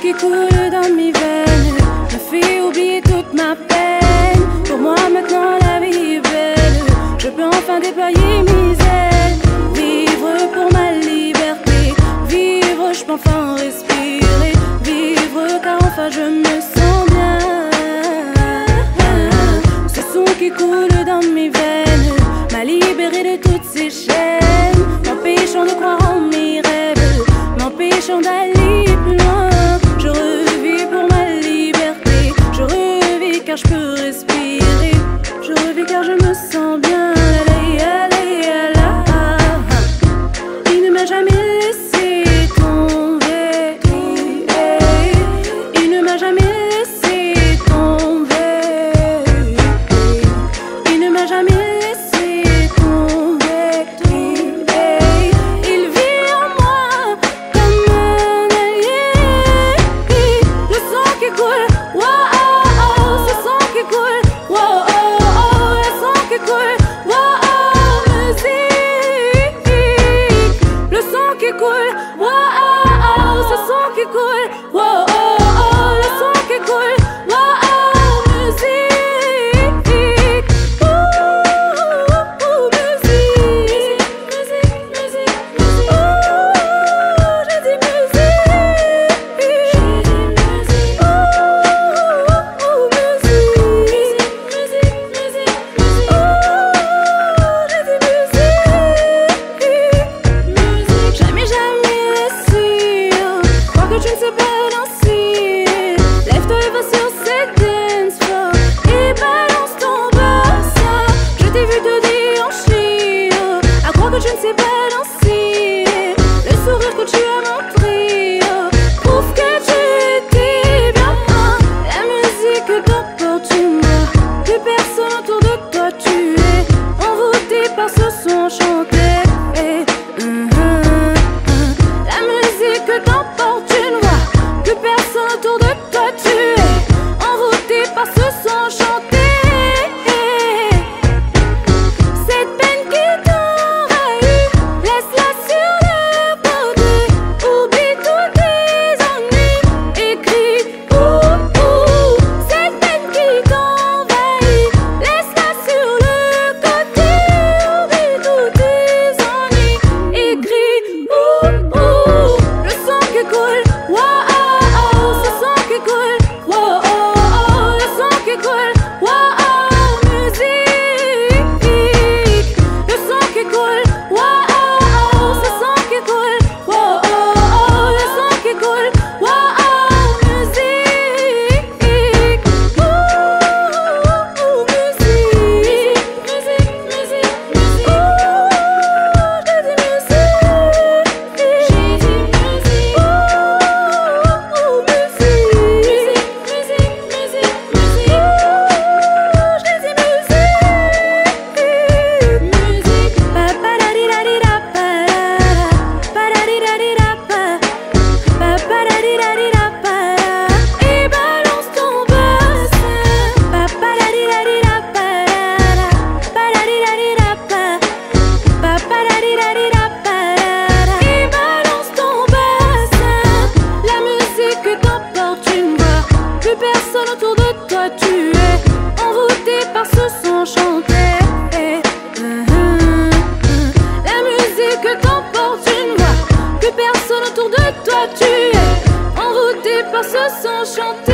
qui coule dans mes veines me fait oublier toute ma peine. Pour moi maintenant la vie est belle, je peux enfin déployer mes ailes. Vivre pour ma liberté, vivre, je peux enfin respirer. Vivre car enfin je me sens bien. Ce son qui coule dans mes veines m'a libéré de toutes ces chaînes, m'empêchant de croire en mes rêves, m'empêchant d'aller respirer. Je revis car je me sens bien. La, la. Whoa! de toi, tu es envoûté par ce son chanté.